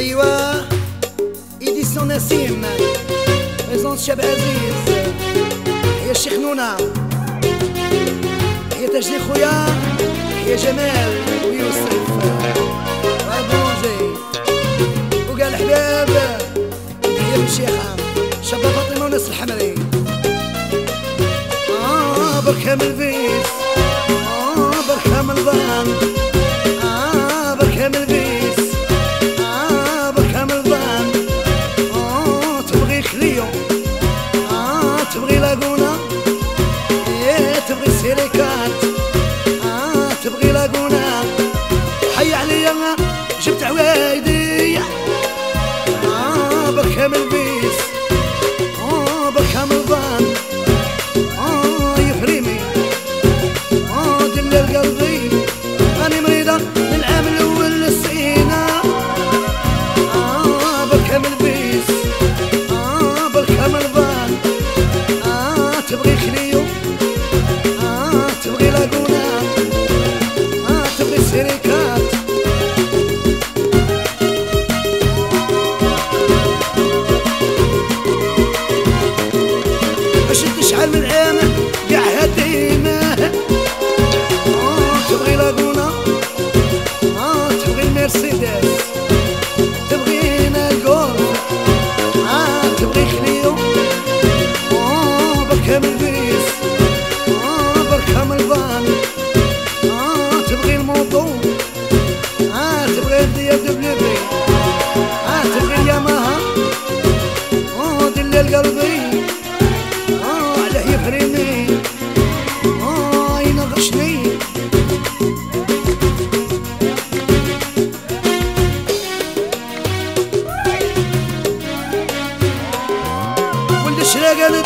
أيوة إيديسيون نسيم ميزون شاب عزيز يا شيخ نونة يا تجلي خويا يا جمال ويوسف وابونجي وقال حباب يا الشيخة شابة فاطمة وناس الحمري آه بركة من في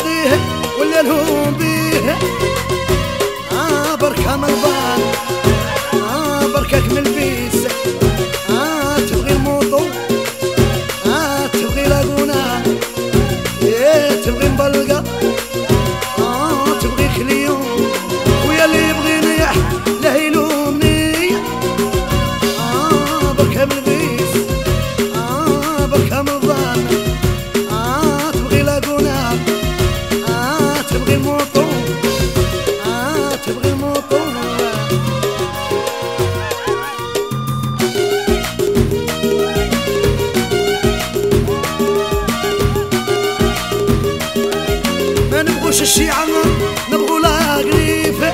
بيها ولا الهوم بيها آه بركة مرضان آه بركك من البيسة آه تبغي الموطو؟ آه تبغي لاقونا إيه تبغي مبلقة الشيعة عمر نبغوا لها قريفه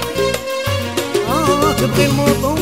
آه تبغي الموطن.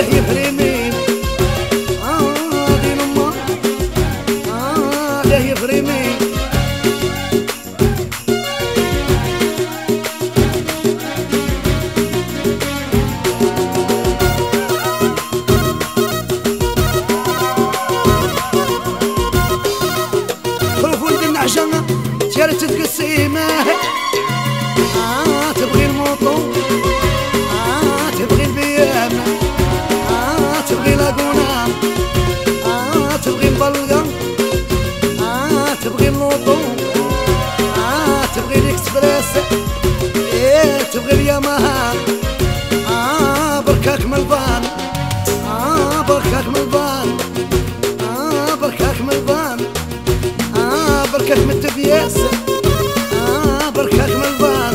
Yeah, yeah, yeah. يمها آه بركاك من الظان آه، بركاك من الظان آه، بركاك من الظان آه بركاك من التبياس. آه، بركاك من الظان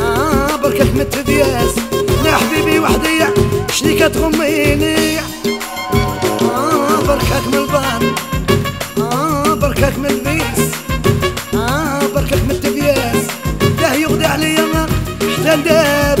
آه بركاك من التبياس. يا حبيبي وحدي شني تغميني آه بركاك من Benden